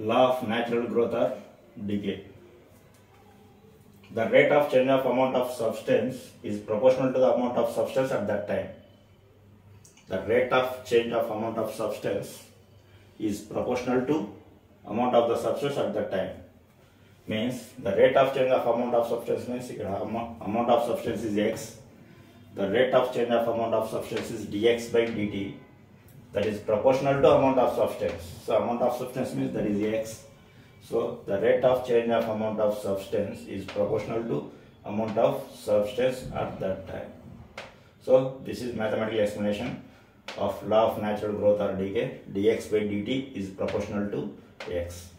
law of natural growth or decay. The rate of change of amount of substance is proportional to the amount of substance at that time. The rate of change of amount of substance is proportional to amount of the substance at that time. Means the rate of change of amount of substance means amount of substance is x. The rate of change of amount of substance is dx by dt that is proportional to amount of substance. So amount of substance means that is x. So the rate of change of amount of substance is proportional to amount of substance at that time. So this is mathematical explanation of law of natural growth or decay. dx by dt is proportional to x.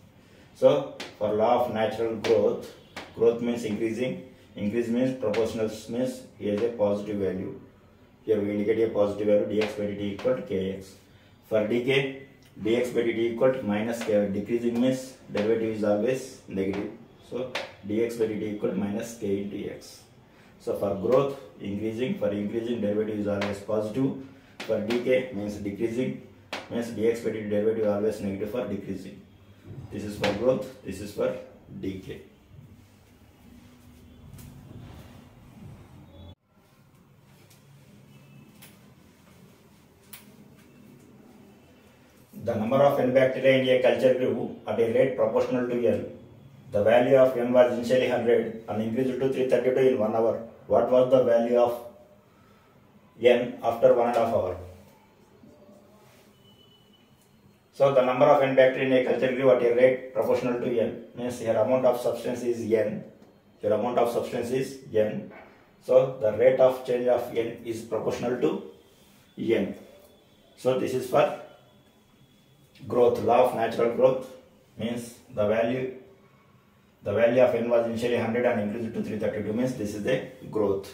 So for law of natural growth, growth means increasing. Increase means proportional means here is a positive value. Here we indicate a positive value dx by dt equal to kx. For decay, dx by dt equal to minus k. Decreasing means derivative is always negative. So dx by dt equal to minus k into x. So for growth, increasing, for increasing derivative is always positive. For decay means decreasing, means dx by dt derivative always negative for decreasing. This is for growth, this is for decay. The number of N bacteria in a culture grew at a rate proportional to N. The value of N was initially 100 and increased to 332 in 1 hour. What was the value of N after 1 and a half hour? So the number of N bacteria in a culture grew at a rate proportional to N. Means here amount of substance is N. Here amount of substance is N. So the rate of change of N is proportional to N. So this is for growth law of natural growth means the value the value of n was initially 100 and increased to 332 means this is the growth.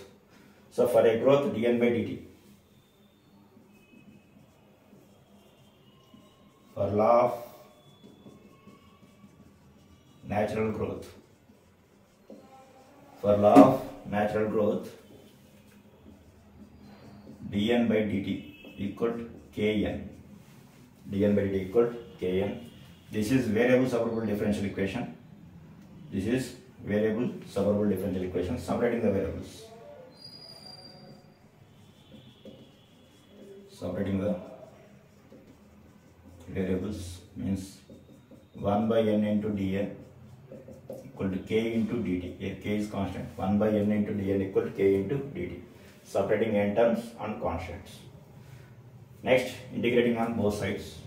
So for a growth dn by dt. For law of natural growth. For law of natural growth dn by dt equal to kn dn by dt equal kn. This is variable separable differential equation. This is variable separable differential equation. Separating the variables. Separating the variables means 1 by n into dn equal to k into dt. Here k is constant. 1 by n into dn equal to k into dt. Separating n terms and constants. Next, integrating on both sides.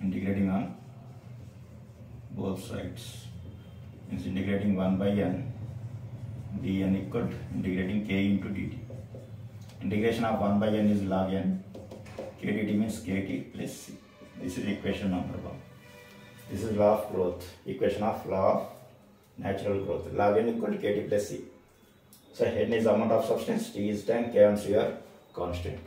Integrating on both sides. Means integrating 1 by n dn equal to integrating k into dt. Integration of 1 by n is log n. k dt means kt plus c. This is equation number 1. This is law of growth. Equation of law of natural growth. Log n equal to kt plus c. So n is amount of substance, t is time, k and c are constant.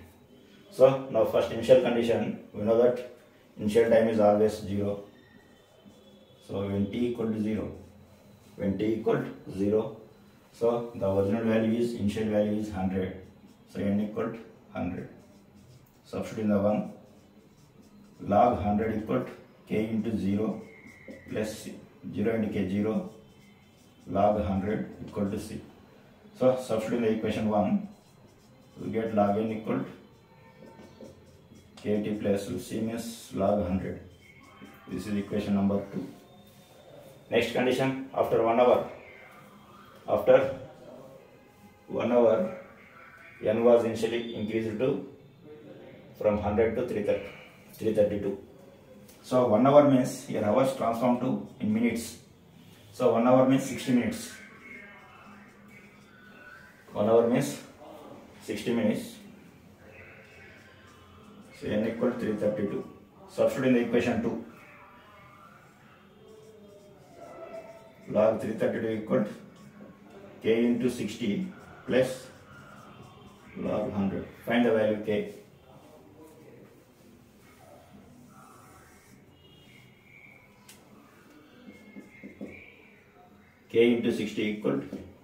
So now first initial condition, we know that initial time is always 0. So when t equal to 0, when t equal to 0, so the original value is, initial value is 100. So n equal to 100. Substitute in the 1, log 100 equal to k into 0 plus c. 0 into k 0, log 100 equal to c. So substitute the equation 1, we get log n equal to kt plus c means log 100. This is equation number 2. Next condition, after 1 hour, after 1 hour, n was initially increased to from 100 to 330, 332. So 1 hour means here hours transformed to in minutes. So 1 hour means 60 minutes. 1 hour means 60 minutes. So n equal to 332. Substitute in the equation 2. Log 332 equal k into 60 plus log 100. Find the value k. k into 60 equal to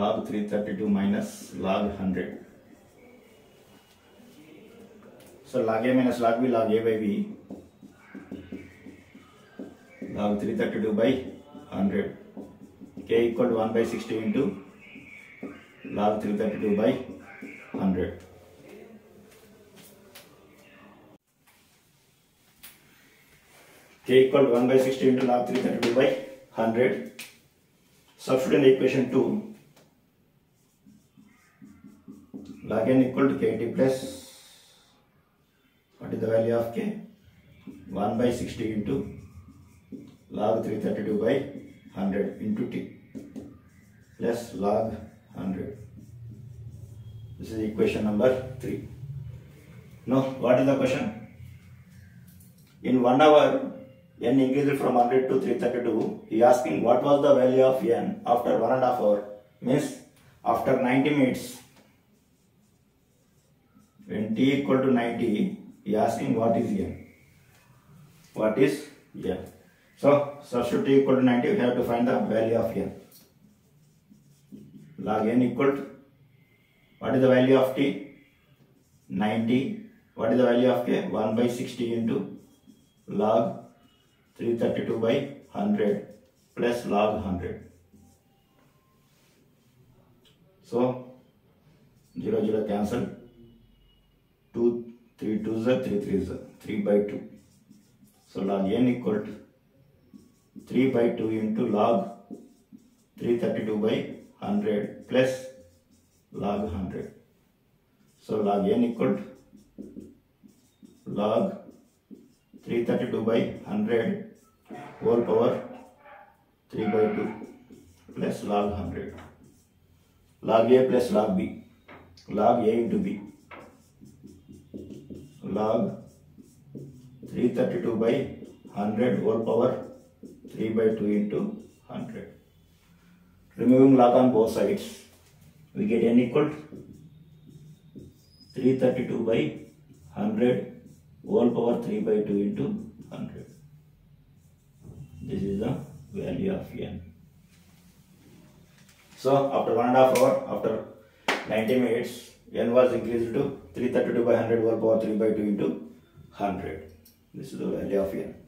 log 332 minus log 100 So log A minus log B, log A by B. Log 332 by 100. K equal to 1 by 60 into log 332 by 100. K equal to 1 by 60 into log 332 by 100. Substitute in equation 2. Log n equal to kt plus what is the value of k 1 by 60 into log 332 by 100 into t plus log 100 this is equation number 3 now what is the question in 1 hour n increased from 100 to 332 he asking what was the value of n after one and a half hour means after 90 minutes when t equal to 90, he asking what is n. What is n? So substitute t equal to 90, we have to find the value of n. Log n equal to what is the value of t? 90. What is the value of k? 1 by 60 into log 332 by 100 plus log 100. So 0 0 cancel. 2, is 3 3 is 3 by 2. So log n equal to 3 by 2 into log 332 by 100 plus log 100. So log n equal to log 332 by 100 whole power 3 by 2 plus log 100. Log a plus log b. Log a into b log 332 by 100 whole power 3 by 2 into 100. Removing log on both sides, we get n equal to 332 by 100 whole power 3 by 2 into 100. This is the value of n. So after one and a half hour, after 90 minutes, n was increased to 332 by 100 whole power 3 by 2 into 100. This is the value of n.